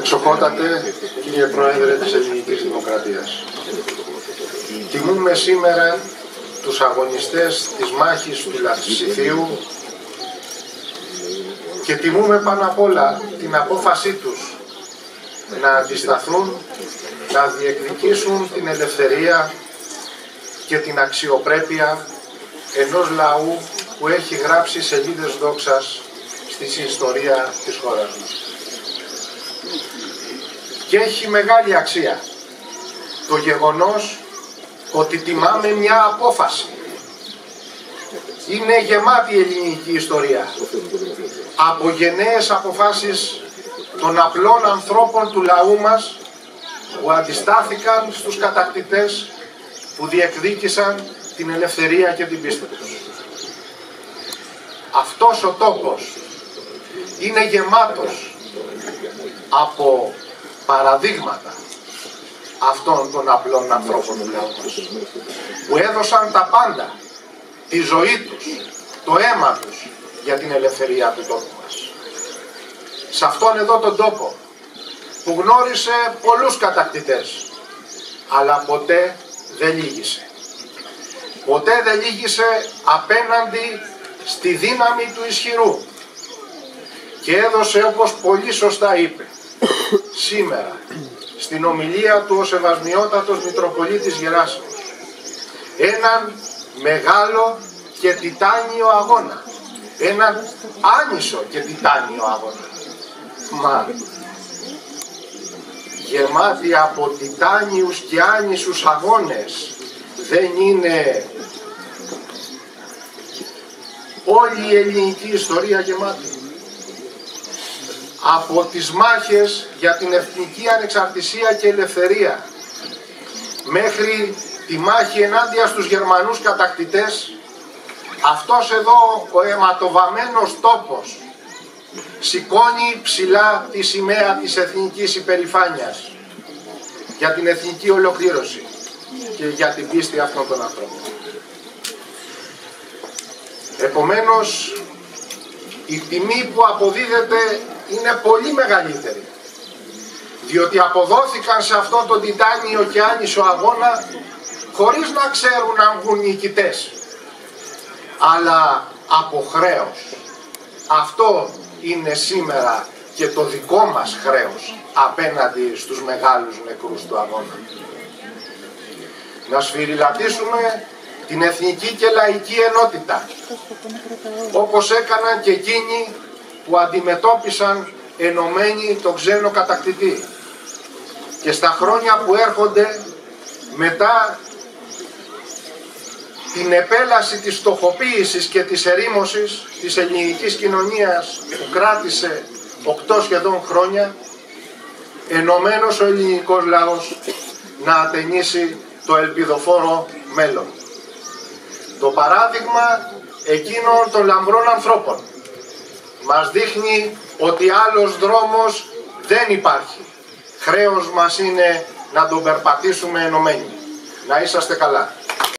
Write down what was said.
Εξοχότατε, κύριε Πρόεδρε της Ελληνικής Δημοκρατίας. Τιμούμε σήμερα τους αγωνιστές της μάχης του Λαψιθίου και τιμούμε πάνω απ' όλα την απόφασή τους να αντισταθούν, να διεκδικήσουν την ελευθερία και την αξιοπρέπεια ενός λαού που έχει γράψει σελίδες δόξας στη ιστορία της χώρας μας. Και έχει μεγάλη αξία το γεγονός ότι τιμάμε μια απόφαση. Είναι γεμάτη η ελληνική ιστορία από γενναίες αποφάσεις των απλών ανθρώπων του λαού μας που αντιστάθηκαν στους κατακτητές που διεκδίκησαν την ελευθερία και την πίστη τους. Αυτός ο τόπος είναι γεμάτος από παραδείγματα αυτών των απλών ανθρώπων του λαού μας που έδωσαν τα πάντα, τη ζωή τους, το αίμα τους για την ελευθερία του τόπου μας. Σε αυτόν εδώ τον τόπο που γνώρισε πολλούς κατακτητές αλλά ποτέ δεν λύγησε. Ποτέ δεν λύγησε απέναντι στη δύναμη του ισχυρού και έδωσε όπως πολύ σωστά είπε σήμερα στην ομιλία του ο Σεβασμιότατος Μητροπολίτης Γεράσιμος έναν μεγάλο και τιτάνιο αγώνα. Έναν άνισο και τιτάνιο αγώνα. Μα γεμάτη από τιτάνιους και άνισους αγώνες δεν είναι όλη η ελληνική ιστορία γεμάτη από τις μάχες για την εθνική ανεξαρτησία και ελευθερία μέχρι τη μάχη ενάντια στους Γερμανούς κατακτητές αυτός εδώ ο αιματοβαμένος τόπος σηκώνει ψηλά τη σημαία της εθνικής υπερηφάνειας για την εθνική ολοκλήρωση και για την πίστη αυτών των ανθρώπων. Επομένως, η τιμή που αποδίδεται είναι πολύ μεγαλύτερη. Διότι αποδόθηκαν σε αυτό το τιτάνιο και άνισο αγώνα χωρίς να ξέρουν αν βγουν νικητές. Αλλά από χρέος. Αυτό είναι σήμερα και το δικό μας χρέος απέναντι στους μεγάλους νεκρούς του αγώνα. Να σφυριλατήσουμε την εθνική και λαϊκή ενότητα όπως έκαναν και εκείνοι που αντιμετώπισαν ενωμένοι τον ξένο κατακτητή και στα χρόνια που έρχονται μετά την επέλαση της στοχοποίησης και της ερήμωσης της ελληνικής κοινωνίας που κράτησε 8 σχεδόν χρόνια ενωμένος ο ελληνικός λαός να ατενίσει το ελπιδοφόρο μέλλον. Το παράδειγμα εκείνων των λαμπρών ανθρώπων μας δείχνει ότι άλλος δρόμος δεν υπάρχει. Χρέος μας είναι να τον περπατήσουμε ενωμένοι. Να είσαστε καλά.